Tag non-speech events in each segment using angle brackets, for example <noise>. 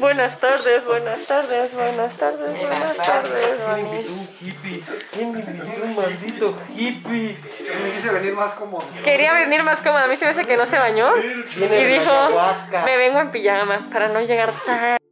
Buenas tardes, buenas tardes, buenas tardes, buenas tardes. ¿Quién invitó un hippie? ¿Quién invitó un maldito hippie? Me quise venir más cómodo. Quería venir más cómoda, a mí se me hace que no se bañó y dijo, me vengo en pijama para no llegar tarde.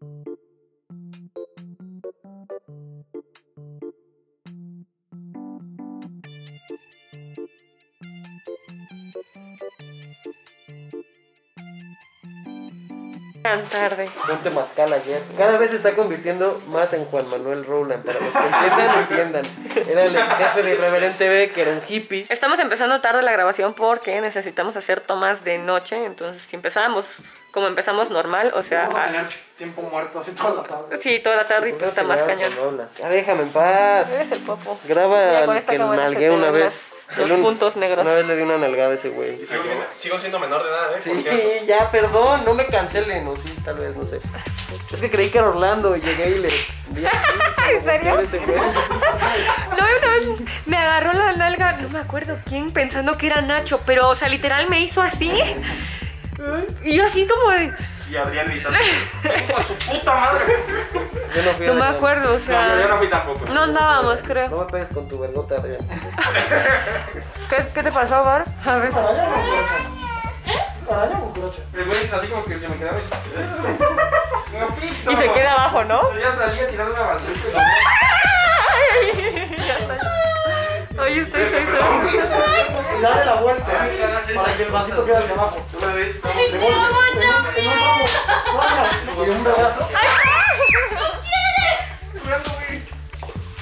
Tan tarde. Ponte mascal ayer. Cada vez se está convirtiendo más en Juan Manuel Rowland. Para los que entiendan, entiendan. Era el ex jefe de Irreverente B, que era un hippie. Estamos empezando tarde la grabación porque necesitamos hacer tomas de noche, entonces si empezamos como empezamos normal, o sea, Vamos a a- tener tiempo muerto así toda la tarde. sí, toda la tarde y pues está más cañón. Ya déjame en paz. Eres el popo. Graba que nalgué una vez. Los- un- puntos negros. Una vez le di una nalgada a ese güey. Sigo siendo, sigo siendo menor de edad, ¿eh? Sí, ya, perdón, no me cancelen, o sí, tal vez, no sé. Es que creí que era Orlando y llegué y le. vi así, <laughs> ¿En serio? ese güey. <laughs> No, una vez me agarró la nalga, no me acuerdo quién, pensando que era Nacho, pero, o sea, literal me hizo así. <laughs> Y yo así como de... Y Adrián gritando. ¡Hijo de su puta madre! Yo no fui No me Adrián. acuerdo, o No, yo, yo no sea... fui tampoco. No andábamos, No creo. me pegues con tu vergota, Adrián. ¿Qué, qué te pasó, Bar? A ver. El güey así como que se me quedaba. <laughs> Y se queda abajo, ¿no? Ya salía tirando una basura. <laughs> Oye, estoy. Y dale la vuelta para que el vasito quede hacia abajo. Una vez un ramo. No, no. Y un.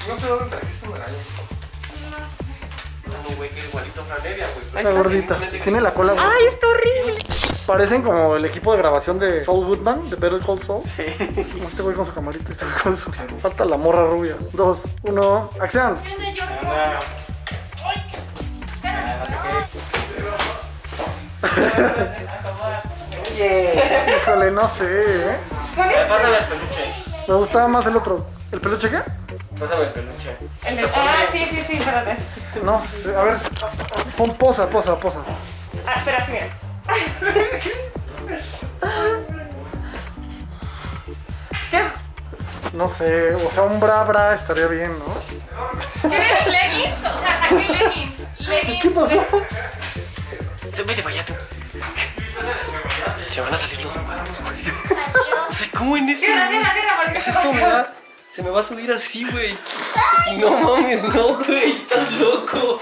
No sé dónde trajiste una araña. No, güey, que igualito Franevia, güey. La gordita. Tiene la cola Ay, está horrible. Parecen como el equipo de grabación de Saul Goodman, de Better Call Saul. Sí. Este güey con su camarita, este güey <laughs> con su... Falta la morra rubia. Dos, uno, acción. Híjole, no sé, ¿eh? Pásame el peluche. Me gustaba más el otro. ¿El peluche qué? Pásame el peluche. Ah, sí, sí, sí, espérate. No sé, a ver. Pon posa, posa, posa. Ah, espera, sí, mira. ¿Qué? No sé, o sea, un bra bra estaría bien, ¿no? ¿Quieres leggings? O sea, saqué leggings. Leggings. ¿Qué pasó? Vete para allá tú. Se van a salir los cuadros, güey. O sea, ¿cómo en esto? Cierra, cierra, cierra, porque ¿Es esto, mira? Se me va a subir así, güey. No mames, no, güey. Estás loco.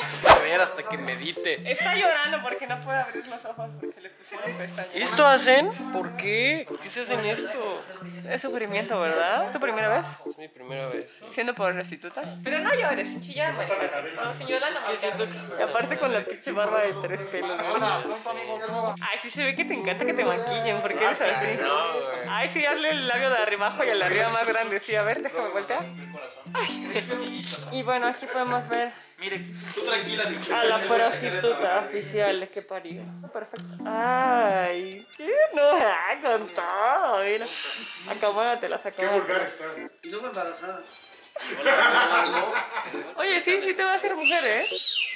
Hasta que medite. Está llorando porque no puede abrir los ojos porque le pusieron pestañas. ¿Esto hacen? ¿Por qué? ¿Por qué se hacen esto? Es sufrimiento, ¿verdad? ¿Es tu primera vez? Es mi primera vez. Siendo por restituta. Pero no llores, chilla, güey. No, llorar no Y aparte con la pinche barba de tres pelos, ¿no? Ay, sí se ve que te encanta que te maquillen, porque eres así. Ay, sí, hazle el labio de arriba abajo y el de arriba más grande. Sí, a ver, déjame voltear. Ay. Y bueno, aquí podemos ver Tú tranquila, dicho. a la prostituta oficial de que parió. Perfecto. Ay, qué no, ah, con todo, mira. Acomódatelas, acomódatelas. Y luego embarazada. Oye, sí, sí te va a hacer mujer, ¿eh? Se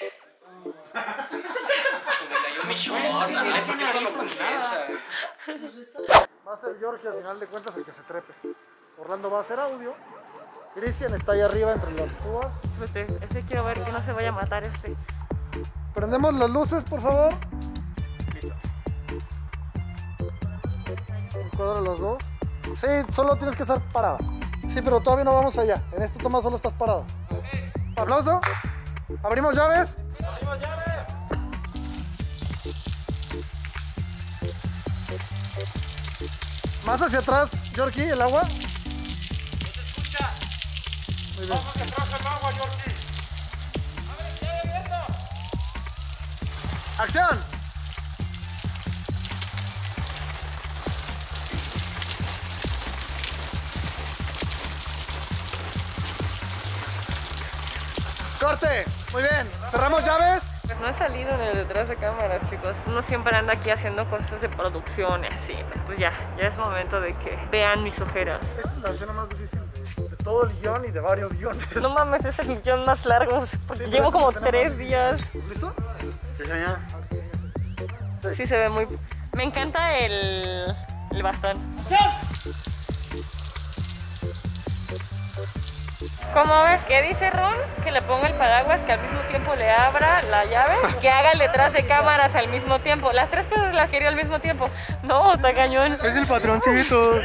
me cayó mi short. Ay, ¿por qué esto lo confiesa? Va a ser George al final de cuentas el que se trepe. Orlando va a hacer audio. Cristian está ahí arriba entre las púas. Ese quiero ver que no se vaya a matar este. Prendemos las luces, por favor. Encuadra los dos. Sí, solo tienes que estar parada. Sí, pero todavía no vamos allá. En esta toma solo estás parada. Aplauso. Abrimos llaves. Más hacia atrás, Yorkie, el agua. Muy bien. ¡Acción! ¡Corte! Muy bien. ¿Cerramos llaves? Pues no he salido en el detrás de cámaras, chicos. Uno siempre anda aquí haciendo cosas de producción y así. pero Pues ya, ya es momento de que vean mis ojeras. Esta es la escena más difícil de todo el guion y de varios guiones. No mames, es el guion más largo, llevo como tres días. ¿Listo? Sí. Sí. sí, se ve muy... Me encanta el, el bastón. ¿Cómo ves? ¿Qué dice Ron? Que le ponga el paraguas, que al mismo tiempo le abra la llave, que haga letras de cámaras al mismo tiempo. Las tres cosas las quería al mismo tiempo. No, está cañón. Es el patroncito.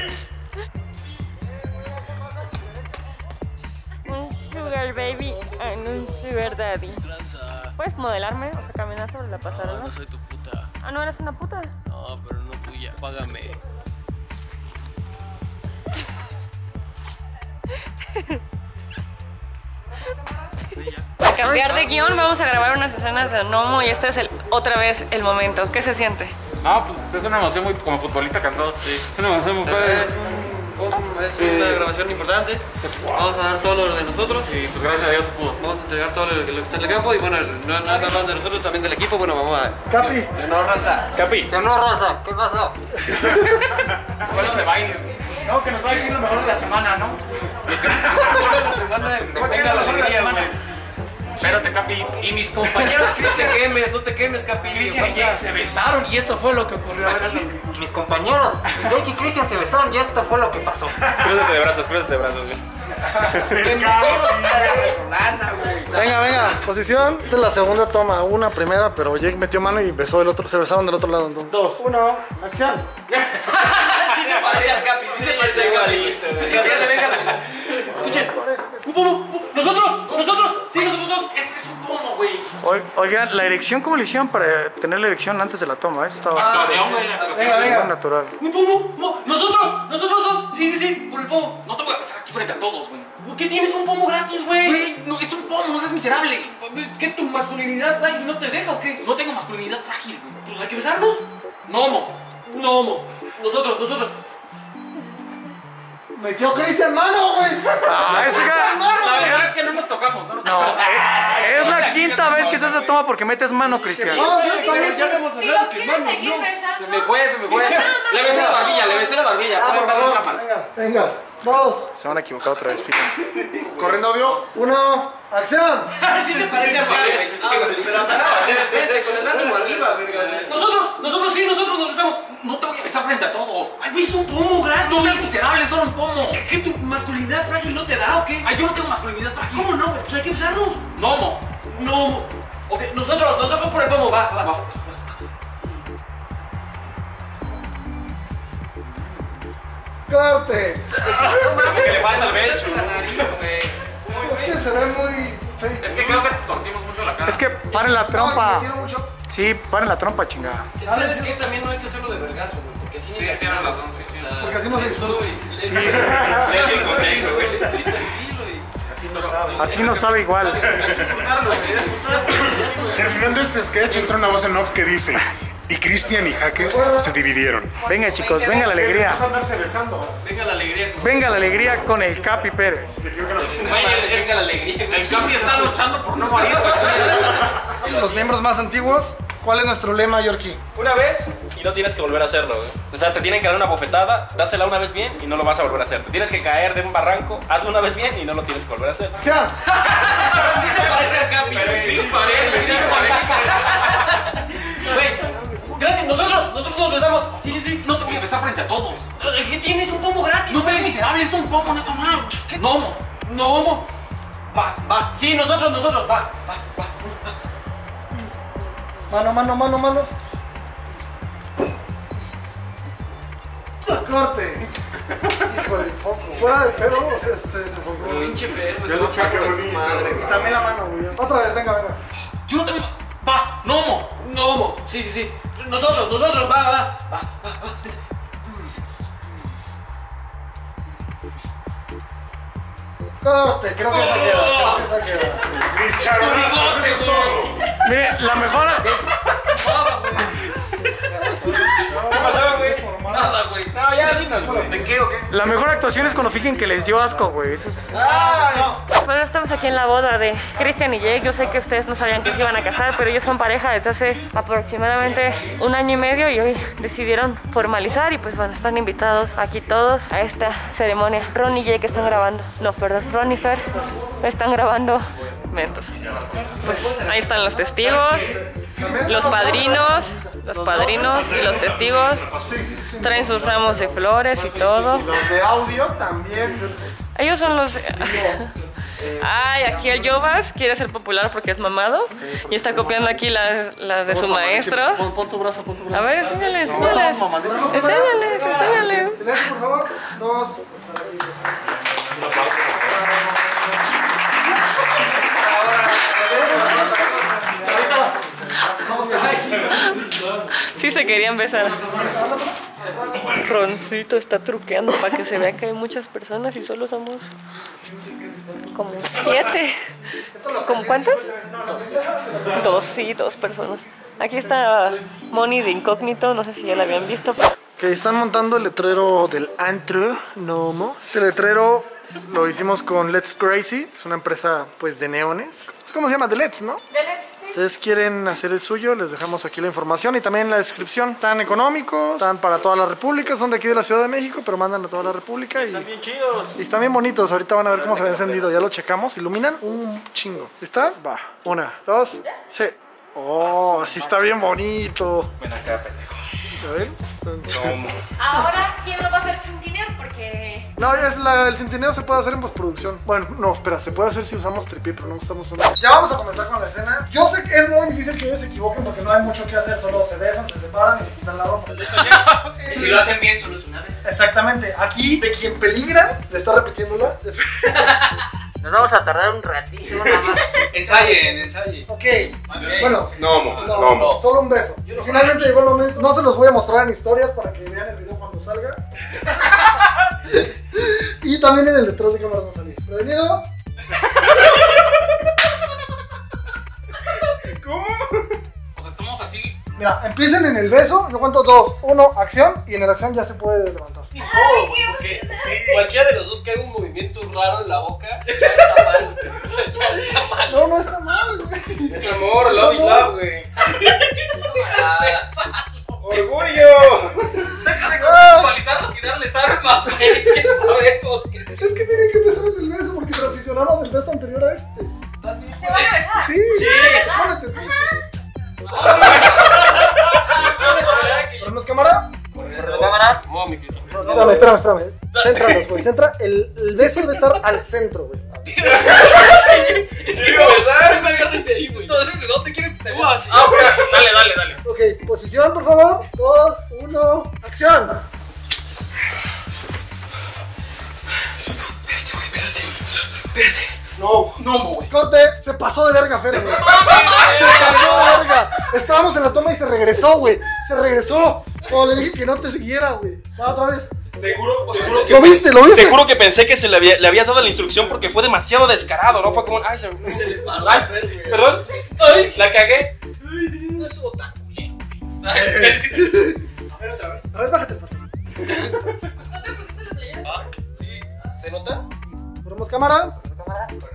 Sugar daddy. ¿Puedes modelarme? O sea, caminar sobre la pasarela. No soy tu puta. Ah, no, eres una puta. No, pero no tuya. Págame. Para cambiar de guion, vamos a grabar unas escenas de Nomo y este es el, otra vez el momento. ¿Qué se siente? No, pues es una emoción muy como futbolista cansado. Sí. Es una emoción muy padre. Es, un- un- es una grabación importante. Vamos a dar todo lo de nosotros. Y pues gracias a Dios se pudo. Vamos a entregar todo lo que, lo que está en el campo y bueno, no no nada más de nosotros, también del equipo. Bueno, vamos a. Capi. No, raza. Capi. ¿Qué no, Rosa? ¿Qué pasó? <laughs> Vuelos de bailes. No, que nos va a decir lo mejor de la semana, ¿no? <laughs> Venga la alegría, güey. Espérate, Capi. Y mis compañeros <laughs> No te quemes, no te quemes, Capi. Christian y Jake se besaron y esto fue lo que ocurrió. Mis compañeros, Jake y Christian se besaron y esto fue lo que pasó. Crúzate de brazos, crúzate de brazos, güey. Venga, venga, posición. Esta es la segunda toma. Una primera, pero Jake metió mano y besó el otro. Se besaron del otro lado. entonces. Dos, uno, acción. Sí se parece al Capi, sí se parece al Capi. Venga, venga. Escuchen. Oigan, la erección, ¿cómo le hicieron para tener la erección antes de la toma? Bastante Actuación, güey. venga, venga. natural. Un pomo. Nosotros, nosotros dos. Sí, sí, sí. Por el pomo. No te voy a besar aquí frente a todos, güey. ¿Por qué tienes un pomo gratis, güey? Güey, no, es un pomo, no seas miserable. ¿Qué tu masculinidad ay, no te deja o qué? No tengo masculinidad frágil, güey. Pues hay que besarnos. No, mo. No, mo. Nosotros, nosotros. Metió Cristian mano, güey. Ah, ese La verdad es que no nos tocamos, no nos No, tocamos. eh, es la quinta vez que se hace toma porque metes mano, Cristian. Ya hemos Si hablado que quieres mano, seguir no. besando. Se me fue, se me fue. <laughs> Le besé la barbilla, le besé la barbilla. Ah, Ponle por en favor. cámara. Venga, venga. Dos. Se van a equivocar otra vez, fíjense. <laughs> Corriendo audio. Uno, acción. <laughs> Sí se parece al Capi. Ah, Pero espérense, con el ánimo arriba, verga. Nosotros, nosotros sí, nosotros nos besamos. No te voy a besar frente a todos. Ay, güey, es un pomo gratis. No seas miserable, es solo un pomo. ¿Qué tu masculinidad frágil no te da o qué? Ay, yo no tengo masculinidad frágil. ¿Cómo no? Pues hay que besarnos. No, mo. No, mo. Ok, nosotros, nosotros por el pomo, va, va. Corte. Que le falta el beso. Es que se ve muy feo. Es que creo que torcimos mucho la cara. Es que paren la trompa. Sí, paren la trompa, chingada. ¿Sabes qué? También no hay que hacerlo de vergazo, güey. Porque así Sí, no- tienes razón, sí. Porque así no se disfruta. Sí. Tranquilo, <laughs> <laughs> güey. Tranquilo y- Así no sabe igual. Terminando este sketch entra una voz en off que dice y Cristian y Jaque se dividieron. Venga, chicos, venga la alegría. Venga la alegría. Venga la alegría con el Capi Pérez. Venga la alegría. el, el Capi está luchando por no morir. Los miembros más antiguos, ¿cuál es nuestro lema, Yorkie? Una vez y no tienes que volver a hacerlo, güey. O sea, te tienen que dar una bofetada, dásela una vez bien y no lo vas a volver a hacer. Te tienes que caer de un barranco, hazlo una vez bien y no lo tienes que volver a hacer. ¡Acción! Sí se parece al Capi. Sí se parece, sí se parece. Sí, sí, sí. No te voy a besar frente a todos. ¿Qué tienes? Un pomo gratis. No seas miserable, es un pomo nada más. No, mo. No, mo. Va, va. Sí, nosotros, nosotros. Va, va, va. Mano, mano, mano, mano. Corte. Híjole, foco. Fuera de pedo, se, se, se enfocó. Pinche perro. Y también la mano, güey. Otra vez, venga, venga. Yo no tengo. Va, no, mo. No, mo. Sí, sí, sí. Nosotros, nosotros. Va, va. Va, va, va. Corte, creo que esa queda. Creo que esa queda. Mis charolazos, eso es todo. Mire, la mejor. ¿Qué pasó, güey? No, ya dinos, güey. ¿De qué o qué? La mejor actuación es cuando fijen que les dio asco, güey. Eso es. Bueno, estamos aquí en la boda de Christian y Jake. Yo sé que ustedes no sabían que se iban a casar, pero ellos son pareja desde hace aproximadamente un año y medio y hoy decidieron formalizar y pues bueno, están invitados aquí todos a esta ceremonia. Ron y Jake están grabando. No, perdón, Ron y Fer están grabando mentos. Pues ahí están los testigos, los padrinos, los padrinos y los testigos. Traen sus ramos de flores y todo. Los de audio también. Ellos son los. <laughs> Ay, aquí el Jovas quiere ser popular porque es mamado y está copiando aquí las, las de su maestro. Pon, tu brazo, pon tu brazo. A ver, enséñales, enséñales. Enséñales, enséñales. Silencio, por favor. Dos. Sí se querían besar. Roncito está truqueando para que se vea que hay muchas personas y solo somos como siete. ¿Como cuántas? Dos, sí, dos personas. Aquí está Moni de incógnito, no sé si ya la habían visto. Que están montando el letrero del antro Nomo. Este letrero lo hicimos con Let's Crazy. Es una empresa pues de neones. ¿Cómo se llama? De Let's, ¿no? Ustedes quieren hacer el suyo, les dejamos aquí la información y también la descripción. Tan económicos, están para toda la República, son de aquí de la Ciudad de México, pero mandan a toda la República y, Están bien chidos. y están bien bonitos. Ahorita van a ver cómo se ve encendido, ya lo checamos. Iluminan un chingo. ¿Está? Va. Una, dos, sí. Oh, sí está bien bonito. Ven acá, pendejo. Están- No, Ahora, ¿quién lo va a hacer tintinear? Porque... No, es la, el tintineo se puede hacer en postproducción. Bueno, no, espera, se puede hacer si usamos tripié, pero no estamos usando. Ya vamos a comenzar con la escena. Yo sé que es muy difícil que ellos se equivoquen porque no hay mucho que hacer, solo se besan, se separan y se quitan la ropa. <laughs> Y si lo hacen bien, solo es una vez. Exactamente, aquí de quien peligra, le está repitiéndola. <laughs> Nos vamos a tardar un ratísimo nada más. <laughs> Ensayen, ensayen. ok, bueno, no, mo, no, no, mo. solo un beso. Finalmente llegó el momento. No se los voy a mostrar en historias para que vean el video cuando salga. <laughs> y también en el detrás de cámaras va a salir. ¿Prevenidos? <laughs> O sea, estamos así. Mira, empiecen en el beso, yo cuento dos, uno, acción, y en el acción ya se puede levantar. Porque cualquiera de los dos que haga un movimiento raro en la boca, ya está mal. O sea, ya está mal. No, no está mal, güey. Es amor, love is love, güey. Ah, ¡Orgullo! Deja de conceptualizarlos y darles armas, güey. Ya sabemos que. Es que tiene que empezar en el beso porque transicionamos del beso anterior a este. ¿Se van a besar? Sí, espérate, espérate. ¿Ponemos cámara? No, mi. Espérame, espérame, espérame. Céntralos, güey. Centra, el, el beso debe estar al centro, güey. Es que besar, me agarras de ahí, güey. Entonces, ¿de dónde quieres que te muevas? Ah, güey. Dale, dale, dale. Ok, posición, por favor. Dos, uno, acción. No, no, güey. Corte, se pasó de verga, Fer, güey. Se pasó de verga. Estábamos en la toma y se regresó, güey. Se regresó. Como le dije que no te siguiera, güey. Va otra vez. Te juro, te juro que ¿Lo viste? ¿Lo viste? Te juro que pensé que se le, había, le habías dado la instrucción porque fue demasiado descarado, ¿no? Fue como, ay, se... Se le paró Ay. Perdón, Ay, la cagué. no estuvo tan culero. A ver, otra vez. A ver, bájate el pantalón. Ah, ¿Sí? ¿Se nota? Ponemos cámara.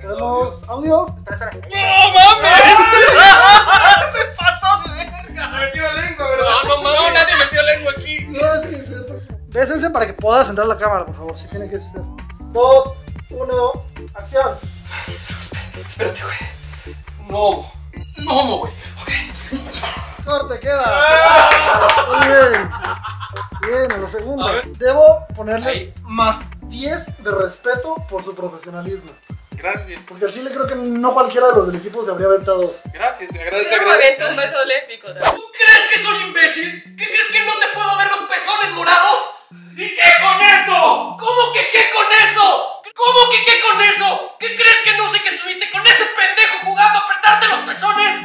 Ponemos audio. ¡No mames! <laughs> ¡Se pasó de verga! Me metió la lengua, ¿verdad? No, no mames, nadie metió lengua aquí. No, es Bésense para que puedas entrar la cámara, por favor. Si tiene que ser. Dos, uno, acción. Espérate, güey. No. No, güey. Corte, queda. Muy bien. Bien, a la segunda. Debo ponerles Ahí. más 10 de respeto por su profesionalismo. Gracias, Porque al chile creo que no cualquiera de los del equipo se habría aventado. gracias, se agradece, agradece. un beso lésbico. ¿Tú crees que soy imbécil? ¿Qué crees que no te puedo ver los pezones morados? eso? ¿Cómo que qué con eso? ¿Cómo que qué con eso? ¿Qué crees que no sé que estuviste con ese pendejo jugando a apretarte los pezones?